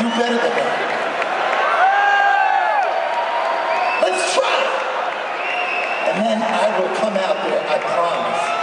do better than that. Let's try. And then I will come out there, I promise.